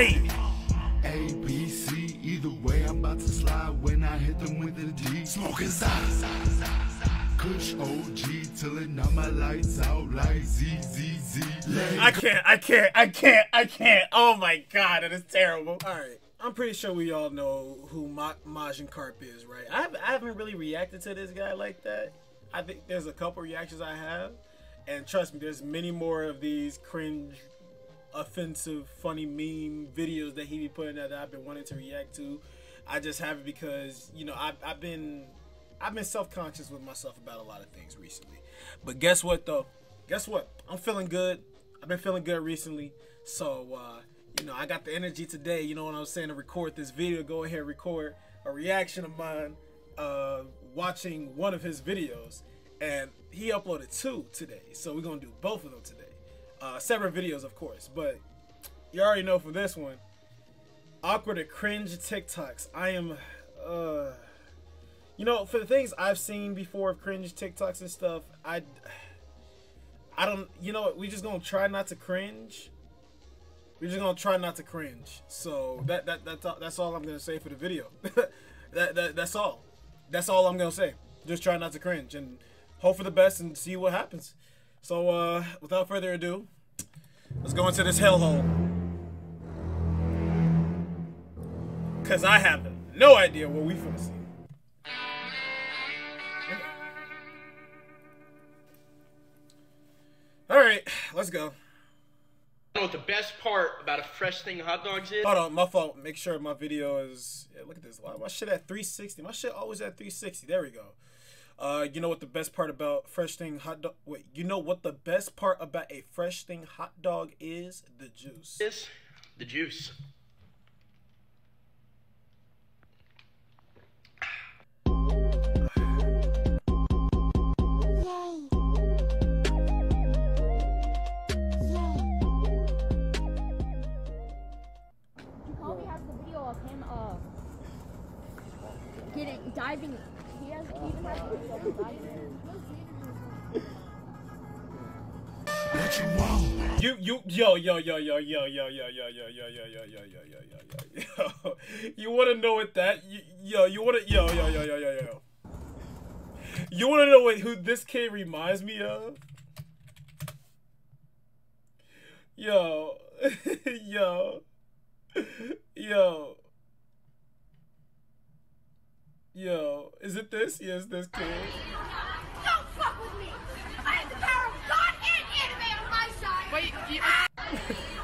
Hey. A, B, C, either way, I'm about to slide when I hit them with the G. Smoking size. Kush OG till it knock my lights out like Z, Z, Z. I can't, I can't, I can't, I can't. Oh my god, that is terrible. Alright, I'm pretty sure we all know who Ma- Majin Carp is, right? I, have, I haven't really reacted to this guy like that. I think there's a couple reactions I have. And trust me, there's many more of these cringe, offensive, funny meme videos that he be putting out that I've been wanting to react to. I just haven't because, you know, I've, I've been I've been self-conscious with myself about a lot of things recently. But guess what though? Guess what? I'm feeling good. I've been feeling good recently. So uh, you know, I got the energy today, you know what I'm saying, to record this video. Go ahead record a reaction of mine uh, watching one of his videos. And he uploaded two today. So we're gonna do both of them today. Uh, separate videos, of course, but you already know for this one, awkward and cringe TikToks. I am uh you know, for the things I've seen before of cringe TikToks and stuff, I, I don't. You know, we just gonna try not to cringe. We're just gonna try not to cringe. So that that that's all, that's all I'm gonna say for the video. that, that that's all. That's all I'm gonna say. Just try not to cringe and hope for the best and see what happens. So uh, without further ado, let's go into this hellhole. Cause I have no idea what we finna see. All right, let's go. You know what the best part about a fresh thing hot dogs is? Hold on, my fault. Make sure my video is. Yeah, look at this. My shit at 360. My shit always at 360. There we go. Uh, you know what the best part about fresh thing hot dog? Wait, you know what the best part about a fresh thing hot dog is? The juice. Is the juice. Jacoby has the video of him uh getting diving. You? You yo yo yo yo yo yo yo yo yo yo yo yo yo yo yo yo yo yo. You want to know what that yo you want to yo yo yo yo yo yo. You want to know what who this kid reminds me of? Yo, yo, yo, yo. Is it this? Yes, this kid. Don't fuck with me! I have the power of God and anime on my side! Wait, you,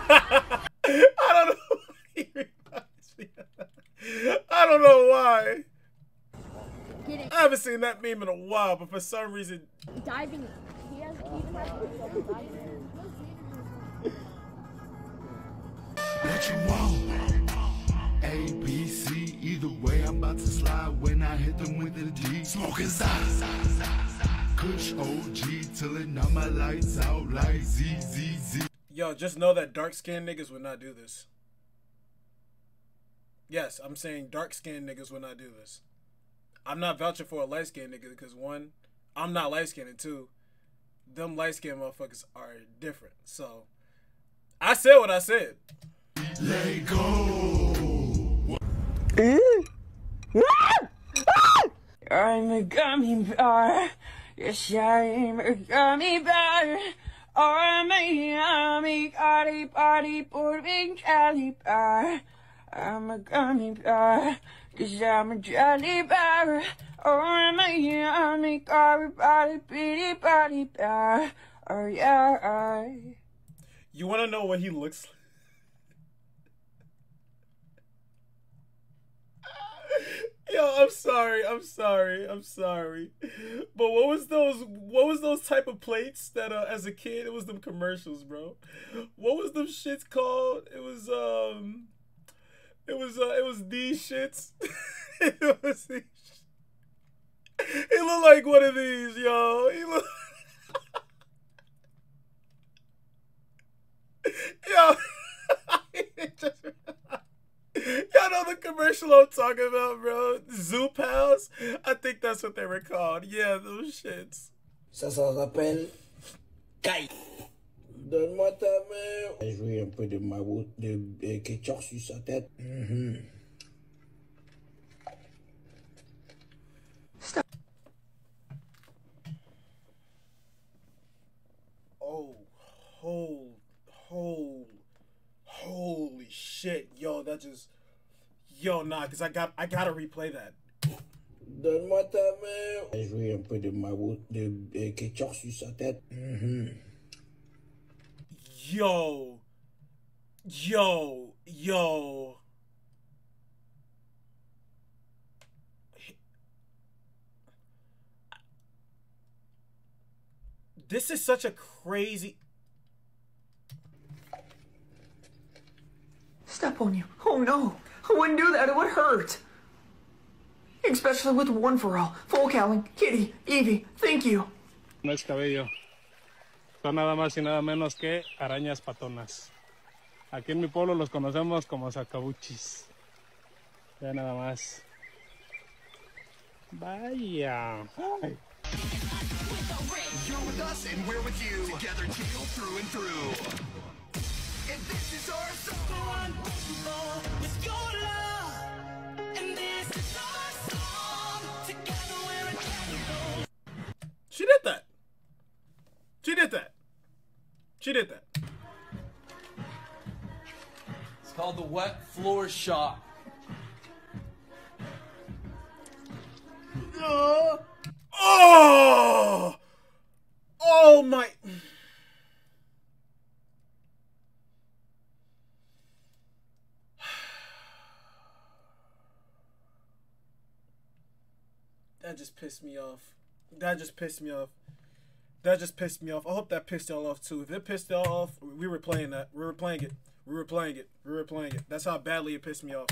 I don't know. he reminds me of. I don't know why. I haven't seen that meme in a while, but for some reason, diving. He has he even has the video of him diving. What you want? A, B, C, either way, I'm about to slide when I hit them with the G. Smoking size. Kush OG till it knock my lights out like Z, Z, Z. yo, just know that dark skinned niggas would not do this. Yes, I'm saying dark skinned niggas would not do this. I'm not vouching for a light skinned nigga because one, I'm not light skinned, and two, them light skinned motherfuckers are different. So, I said what I said. Let go. I'm a gummy bear. Yes, I'm a gummy bear. I'm a yummy body body pudding jelly bear. I'm a gummy bear. Cause I'm a jelly bear. Oh, I'm a yummy body body bitty body bear. Oh, yeah. You want to know what he looks like? Yo, I'm sorry. I'm sorry. I'm sorry. But what was those what was those type of plates that uh, as a kid it was them commercials, bro? What was them shits called? It was um it was uh it was these shits. it was these He looked like one of these, yo. He look Yo, it Y'all know the commercial I'm talking about, bro? Zoo Pals? I think that's what they were called. Yeah, those shits. Ça s'en rappelle Kai. Donne-moi ta main. Jouer un peu de magot, de, de ketchup sur sa tête. Mm-hmm. Mhm. Oh, hold, hold, holy shit, yo, that just, yo, nah, cause I got, I gotta replay that. Donne-moi ta main. Jouer un peu de magot, de, de ketchup sur sa tête. Mhm. Yo, yo, yo. This is such a crazy. Step on you. Oh no. I wouldn't do that. It would hurt. Especially with one for all. Full Callan, Kitty, Evie, thank you. No es cabello. Son nada más y nada menos que arañas patonas. Aquí en mi pueblo los conocemos como sacabuchis. Ya nada más. Vaya. Ay. You're with us and we're with you. Together, teal through and through. And this is our song. It's your love. And this is our song. Together, we're incredible. She did that. She did that. She did that. It's called the wet floor shop. Oh! Oh my. That just pissed me off. That just pissed me off. That just pissed me off. I hope that pissed y'all off too. If it pissed y'all off, we were playing that. We were playing it. We were playing it. We were playing it. That's how badly it pissed me off.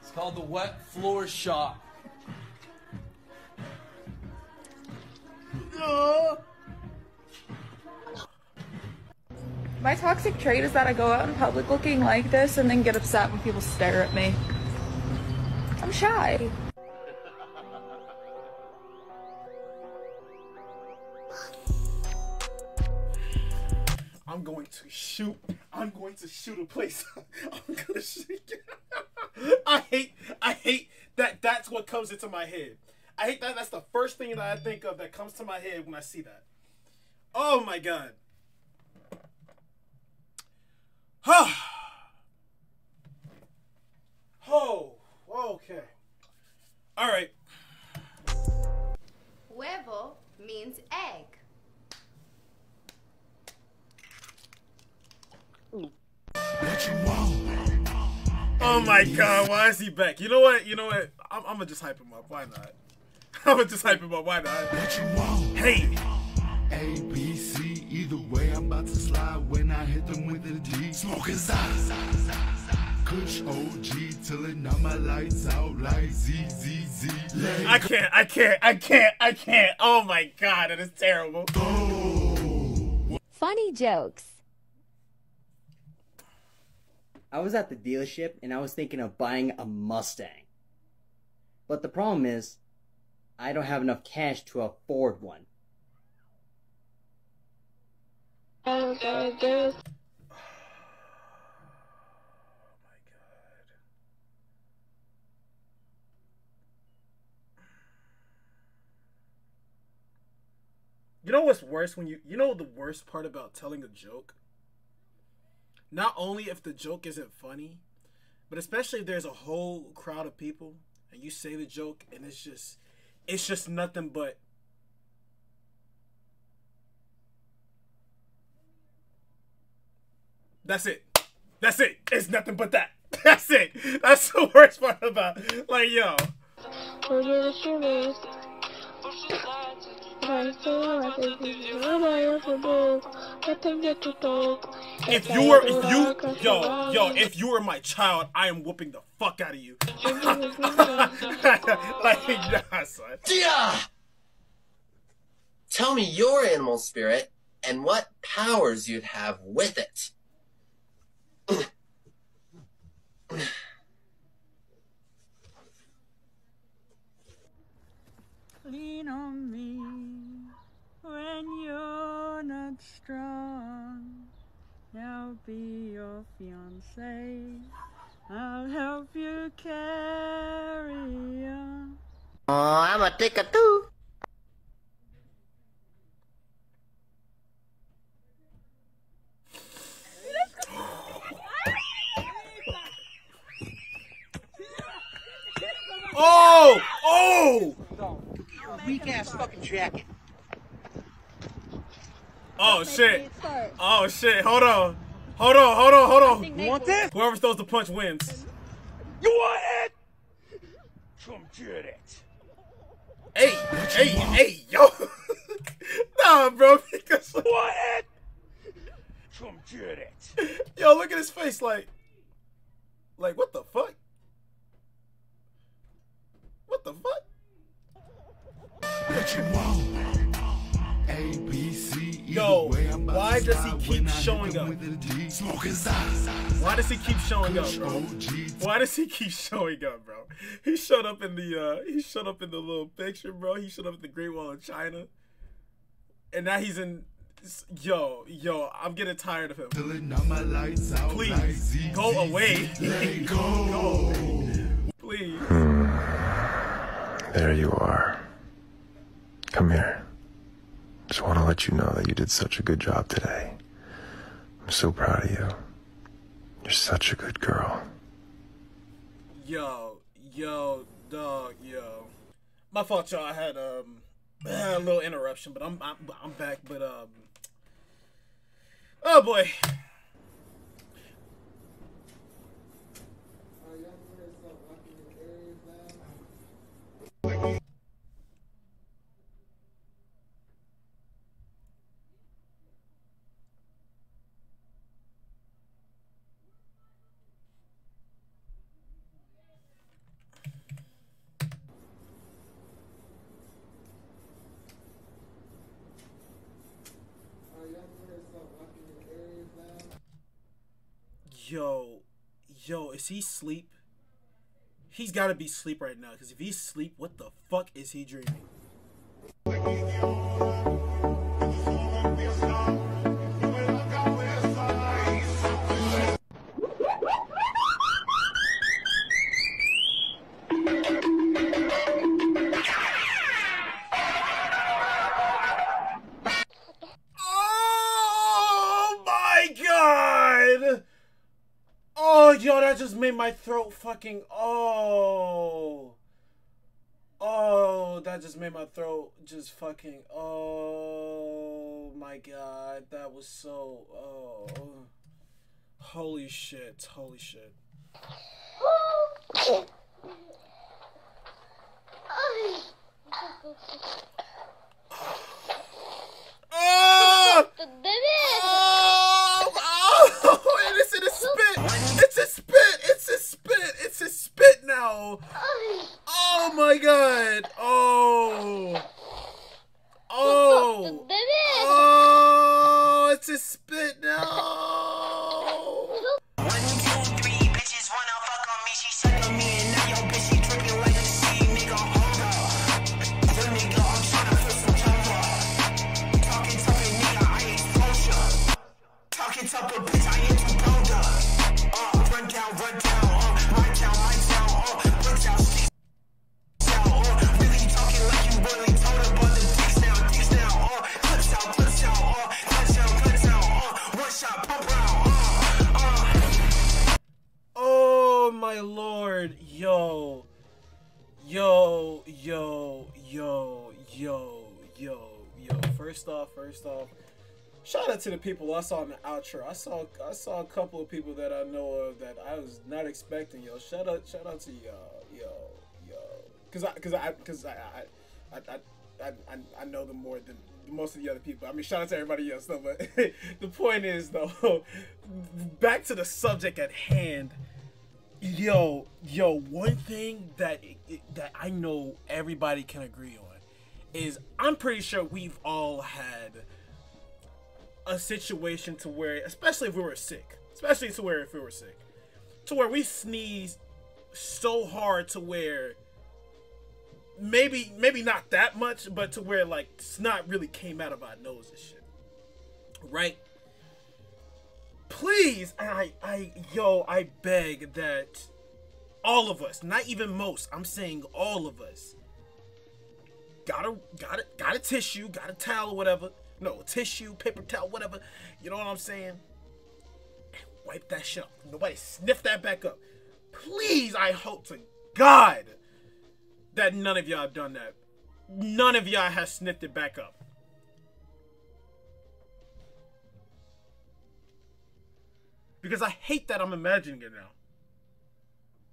It's called the wet floor shop. My toxic trait is that I go out in public looking like this and then get upset when people stare at me. I'm shy. I'm going to shoot. I'm going to shoot a place. I'm gonna shoot. I hate. I hate that. That's what comes into my head. I hate that. That's the first thing that I think of that comes to my head when I see that. Oh my god. oh. Okay. All right. Huevo means egg. What? Oh my god. Why is he back? You know what? You know what? I'm, I'm gonna just hype him up. Why not? I'm gonna just hype him up. Why not? What you want? Hey. A, B, C, either way, I'm about to slide when I hit them with a D. Smoking size. Kush OG till it knock my lights out like Z, Z, Z. I can't. I can't. I can't. I can't. Oh my god. It is terrible. Funny jokes. I was at the dealership and I was thinking of buying a Mustang. But the problem is, I don't have enough cash to afford one. Know what's worse when you you know the worst part about telling a joke? Not only if the joke isn't funny, but especially if there's a whole crowd of people and you say the joke and it's just it's just nothing but That's it. That's it. It's nothing but that. That's it. That's the worst part about like yo. If you were, if you, yo, yo, if you were my child, I am whooping the fuck out of you. like, nah, son. Yeah! Tell me your animal spirit and what powers you'd have with it. Lean on me when you're I'll be your fiance. I'll help you carry on. Oh, I'm a ticker too. Oh! Oh! Weak ass fucking jacket. Oh shit! Oh shit! Hold on! Hold on! Hold on! Hold on! You want this? Whoever throws the punch wins. You want it? Come get it. Hey! Hey! Hey! Yo! nah, bro. Because what? Come get it. Yo, look at his face. Like, like what the fuck? What the fuck? What you want? A, B, C, Yo, way, I'm about why does he keep when I hit showing up? with a D. Smoking zah. Why does he keep showing up, bro? Why does he keep showing up, bro? He showed up in the uh he showed up in the little picture, bro. He showed up at the Great Wall of China. And now he's in yo, yo, I'm getting tired of him. Pulling all my lights out like Please go away. Go. Go away. Please. There you are. Come here. Just want to let you know that you did such a good job today. I'm so proud of you. You're such a good girl. Yo, yo, dog, yo. My fault, y'all. I had um a little interruption, but I'm I'm, I'm back. But um, oh boy. Yo, yo, is he sleep? He's got to be sleep right now. Because if he's sleep, what the fuck is he dreaming? Oh, yo, that just made my throat fucking. Oh. Oh, that just made my throat just fucking. Oh my god, that was so. Oh. Holy shit, holy shit. Oh! Oh, my lord, yo, yo, yo, yo, yo, yo, yo. First off, first off, shout out to the people I saw in the outro. I saw I saw a couple of people that I know of that I was not expecting. Yo, shout out, shout out to y'all, yo, yo, cause I, cause I, cause I, I, I, I, I, I know them more than most of the other people. I mean, shout out to everybody else though. But the point is though, back to the subject at hand. Yo, yo, one thing that that I know everybody can agree on is I'm pretty sure we've all had a situation to where, especially if we were sick, especially to where if we were sick, to where we sneezed so hard to where maybe maybe not that much, but to where like snot really came out of our nose and shit, right? please, I, I, yo, I beg that all of us, not even most, I'm saying all of us, got a, got a, got a tissue, got a towel whatever. No, tissue, paper towel, whatever. You know what I'm saying? Wipe that shit up. Nobody sniff that back up. Please, I hope to God that none of y'all have done that. None of y'all has sniffed it back up. Because I hate that I'm imagining it now.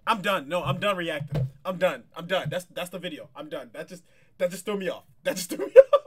I'm done. No, I'm done reacting. I'm done. I'm done. That's that's the video. I'm done. That just that just threw me off. That just threw me off.